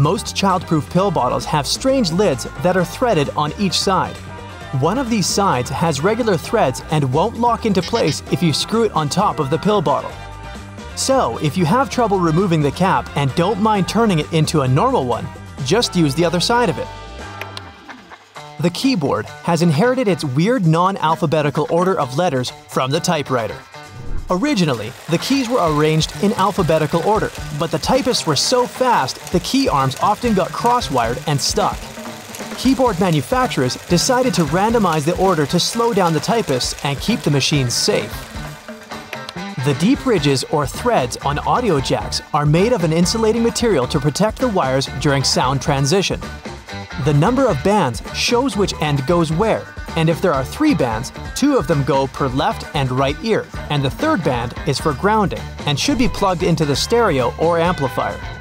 Most childproof pill bottles have strange lids that are threaded on each side. One of these sides has regular threads and won't lock into place if you screw it on top of the pill bottle. So, if you have trouble removing the cap and don't mind turning it into a normal one, just use the other side of it. The keyboard has inherited its weird non-alphabetical order of letters from the typewriter. Originally, the keys were arranged in alphabetical order, but the typists were so fast the key arms often got cross-wired and stuck. Keyboard manufacturers decided to randomize the order to slow down the typists and keep the machines safe. The deep ridges or threads on audio jacks are made of an insulating material to protect the wires during sound transition. The number of bands shows which end goes where, and if there are three bands, two of them go per left and right ear, and the third band is for grounding and should be plugged into the stereo or amplifier.